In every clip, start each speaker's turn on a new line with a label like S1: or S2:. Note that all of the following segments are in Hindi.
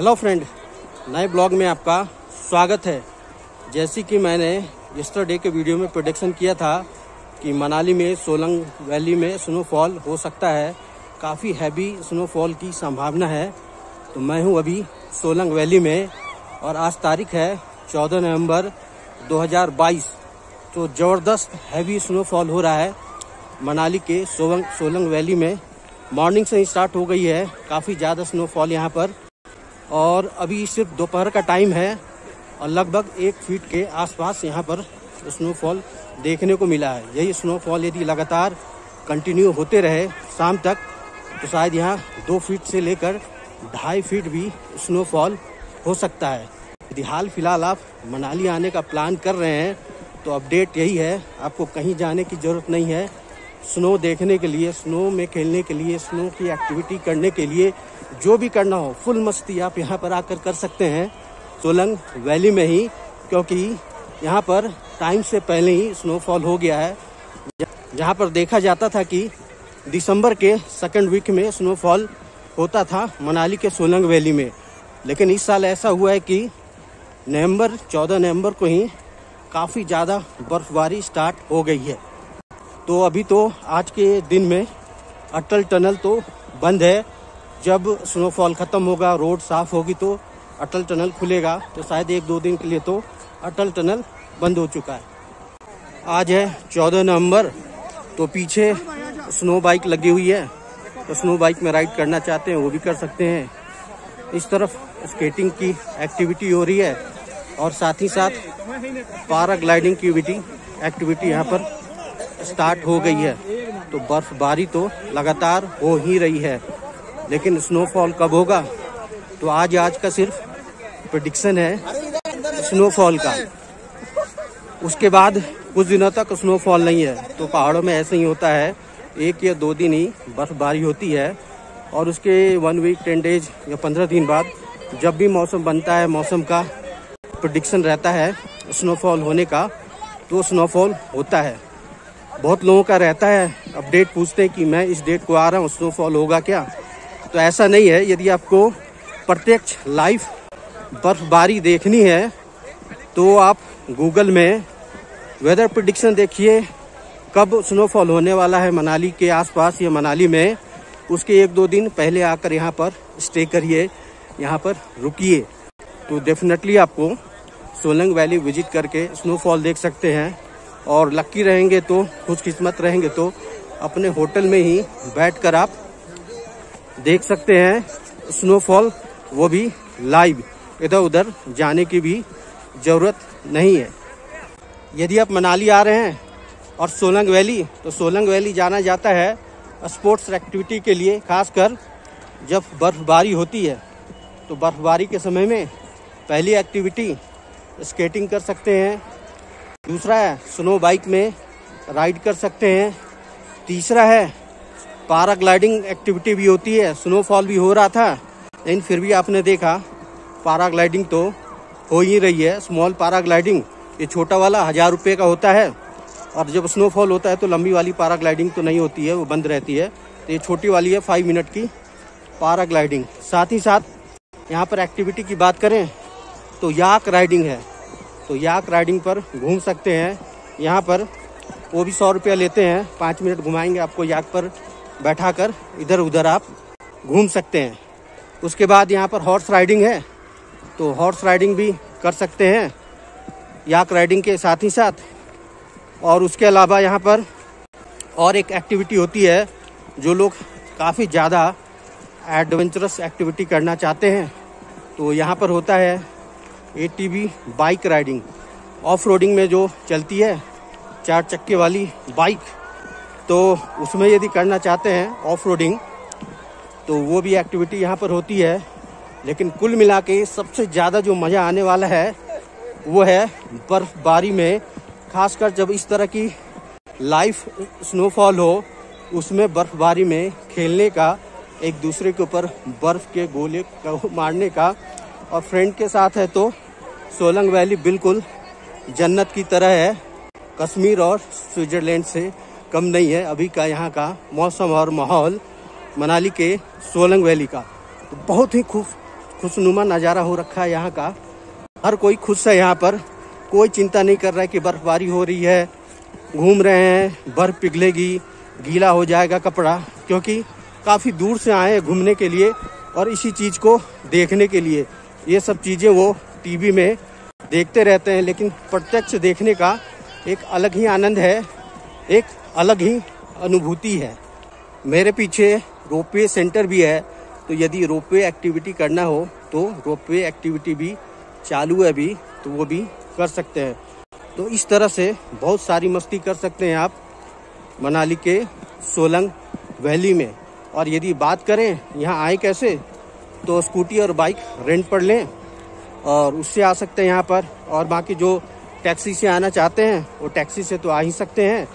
S1: हेलो फ्रेंड नए ब्लॉग में आपका स्वागत है। जैसे कि मैंने यस्टरडे के वीडियो में प्रोडिक्शन किया था कि मनाली में, सोलंग वैली में स्नोफॉल हो सकता है। काफ़ी हैवी स्नोफॉल की संभावना है। तो मैं हूँ अभी सोलंग वैली में और आज तारीख है 14 नवंबर 2022 तो ज़बरदस्त हैवी स्नोफॉल हो रहा है मनाली के सोलंग सोलंग वैली में। मॉर्निंग से ही स्टार्ट हो गई है। काफ़ी ज़्यादा स्नोफॉल यहाँ पर। और अभी सिर्फ़ दोपहर का टाइम है और लगभग एक फीट के आसपास यहाँ पर स्नोफॉल देखने को मिला है। यही स्नोफॉल यदि लगातार कंटिन्यू होते रहे, शाम तक तो शायद यहाँ दो फीट से लेकर ढाई फीट भी स्नोफॉल हो सकता है। यदि हाल फ़िलहाल आप मनाली आने का प्लान कर रहे हैं तो अपडेट यही है, आपको कहीं जाने की ज़रूरत नहीं है। स्नो देखने के लिए स्नो में खेलने के लिए स्नो की एक्टिविटी करने के लिए जो भी करना हो, फुल मस्ती आप यहाँ पर आकर कर सकते हैं सोलंग वैली में ही, क्योंकि यहाँ पर टाइम से पहले ही स्नोफॉल हो गया है। जहाँ पर देखा जाता था कि दिसंबर के सेकंड वीक में स्नोफॉल होता था मनाली के सोलंग वैली में। लेकिन इस साल ऐसा हुआ है कि नवंबर 14 नवंबर को ही काफ़ी ज़्यादा बर्फबारी स्टार्ट हो गई है। तो अभी तो आज के दिन में अटल टनल तो बंद है। जब स्नोफॉल ख़त्म होगा रोड साफ़ होगी तो अटल टनल खुलेगा तो शायद एक दो दिन के लिए तो अटल टनल बंद हो चुका है। आज है चौदह नवंबर तो पीछे स्नो बाइक लगी हुई है तो स्नो बाइक में राइड करना चाहते हैं, वो भी कर सकते हैं। इस तरफ़ स्केटिंग की एक्टिविटी हो रही है, और साथ ही साथ पैराग्लाइडिंग की भी एक्टिविटी यहाँ पर स्टार्ट हो गई है तो बर्फबारी तो लगातार हो ही रही है। लेकिन स्नोफॉल कब होगा? तो आज आज का सिर्फ़ प्रडिक्शन है स्नोफॉल का। उसके बाद कुछ दिनों तक स्नोफॉल नहीं है। तो पहाड़ों में ऐसे ही होता है, एक या दो दिन ही बर्फबारी होती है और उसके वन वीक टेन डेज़ या पंद्रह दिन बाद जब भी मौसम बनता है, मौसम का प्रडिक्शन रहता है स्नोफॉल होने का तो स्नोफॉल होता है। बहुत लोगों का रहता है अपडेट पूछते हैं कि मैं इस डेट को आ रहा हूँ स्नोफॉल होगा क्या? तो ऐसा नहीं है, यदि आपको प्रत्यक्ष लाइव बर्फबारी देखनी है तो आप गूगल में वेदर प्रडिक्शन देखिए, कब स्नोफॉल होने वाला है मनाली के आसपास या मनाली में, उसके एक दो दिन पहले आकर यहाँ पर स्टे करिए, यहाँ पर रुकिए। तो डेफिनेटली आपको सोलंग वैली विज़िट करके स्नोफॉल देख सकते हैं, और लक्की रहेंगे तो खुशकिस्मत रहेंगे तो अपने होटल में ही बैठकर आप देख सकते हैं स्नोफॉल वो भी लाइव इधर उधर जाने की भी ज़रूरत नहीं है। यदि आप मनाली आ रहे हैं और सोलंग वैली तो सोलंग वैली जाना जाता है स्पोर्ट्स एक्टिविटी के लिए, खासकर जब बर्फबारी होती है तो बर्फबारी के समय में पहली एक्टिविटी स्केटिंग कर सकते हैं। दूसरा है स्नो बाइक में राइड कर सकते हैं। तीसरा है पैराग्लाइडिंग एक्टिविटी भी होती है स्नोफॉल भी हो रहा था, लेकिन फिर भी आपने देखा, पैराग्लाइडिंग तो हो ही रही है स्मॉल पैराग्लाइडिंग, ये छोटा वाला हज़ार रुपये का होता है, और जब स्नोफॉल होता है तो लंबी वाली पैराग्लाइडिंग तो नहीं होती है, वो बंद रहती है तो ये छोटी वाली है फाइव मिनट की पैराग्लाइडिंग। साथ ही साथ यहाँ पर एक्टिविटी की बात करें तो याक राइडिंग है तो याक राइडिंग पर घूम सकते हैं, यहाँ पर वो भी सौ रुपया लेते हैं, पाँच मिनट घुमाएँगे आपको याक पर बैठा कर इधर उधर आप घूम सकते हैं। उसके बाद यहाँ पर हॉर्स राइडिंग है तो हॉर्स राइडिंग भी कर सकते हैं याक राइडिंग के साथ ही साथ। और उसके अलावा यहाँ पर और एक एक्टिविटी होती है, जो लोग काफ़ी ज़्यादा एडवेंचरस एक्टिविटी करना चाहते हैं। तो यहाँ पर होता है a bike riding off roading में जो चलती है, चार चक्के वाली बाइक तो उसमें यदि करना चाहते हैं ऑफ़ रोडिंग तो वो भी एक्टिविटी यहाँ पर होती है। लेकिन कुल मिला के सबसे ज़्यादा जो मज़ा आने वाला है, वो है बर्फबारी में। खासकर जब इस तरह की लाइफ स्नोफॉल हो, उसमें बर्फबारी में खेलने का, एक दूसरे के ऊपर बर्फ़ के गोले मारने का। और फ्रेंड के साथ है तो सोलंग वैली बिल्कुल जन्नत की तरह है, कश्मीर और स्विट्जरलैंड से। कम नहीं है अभी का यहाँ का मौसम और माहौल मनाली के सोलंग वैली का। तो बहुत ही खूब, खुशनुमा नज़ारा हो रखा है यहाँ का। हर कोई खुश है यहाँ पर। कोई चिंता नहीं कर रहा है कि बर्फबारी हो रही है, घूम रहे हैं, बर्फ़ पिघलेगी, गीला हो जाएगा कपड़ा, क्योंकि काफ़ी दूर से आए हैं घूमने के लिए और इसी चीज़ को देखने के लिए। ये सब चीज़ें वो टीवी में देखते रहते हैं, लेकिन प्रत्यक्ष देखने का एक अलग ही आनंद है। एक अलग ही अनुभूति है। मेरे पीछे रोपवे सेंटर भी है तो यदि रोपवे एक्टिविटी करना हो तो रोपवे एक्टिविटी भी चालू है अभी तो वो भी कर सकते हैं। तो इस तरह से बहुत सारी मस्ती कर सकते हैं आप, मनाली के सोलंग वैली में। और यदि बात करें, यहाँ आए कैसे तो स्कूटी और बाइक रेंट पर लें, और उससे आ सकते हैं यहाँ पर। और बाकी जो टैक्सी से आना चाहते हैं, वो टैक्सी से तो आ ही सकते हैं।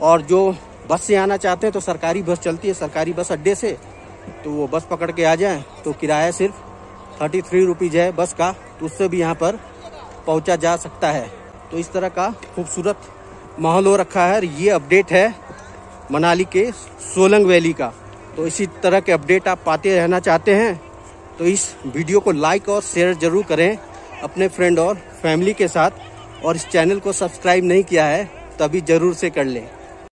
S1: और जो बस से आना चाहते हैं तो सरकारी बस चलती है, सरकारी बस अड्डे से तो वो बस पकड़ के आ जाएँ। तो किराया सिर्फ़ थर्टी थ्री रुपीज़ है बस का तो उससे भी यहाँ पर पहुँचा जा सकता है। तो इस तरह का खूबसूरत माहौल हो रखा है ये अपडेट है मनाली के सोलंग वैली का। तो इसी तरह के अपडेट आप पाते रहना चाहते हैं तो इस वीडियो को लाइक और शेयर ज़रूर करें अपने फ्रेंड और फैमिली के साथ। और इस चैनल को सब्सक्राइब नहीं किया है, तभी ज़रूर से कर लें।